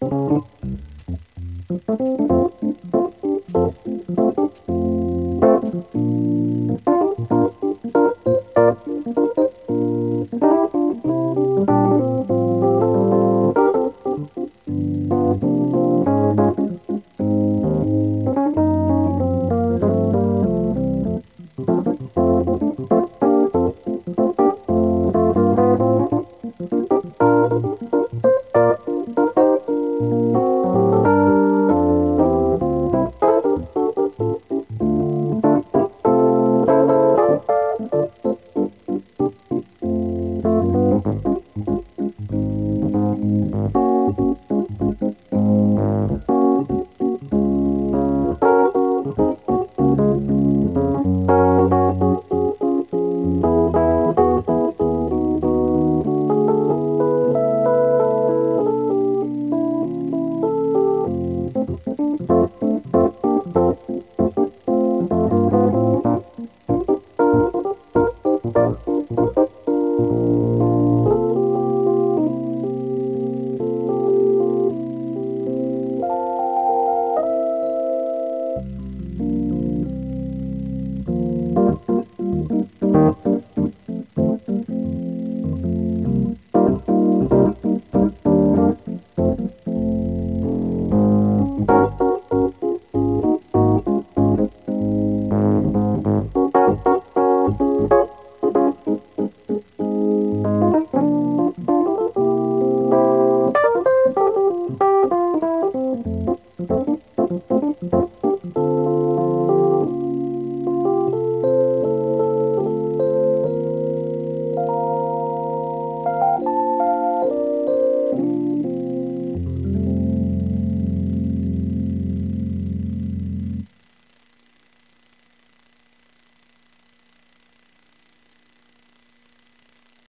Música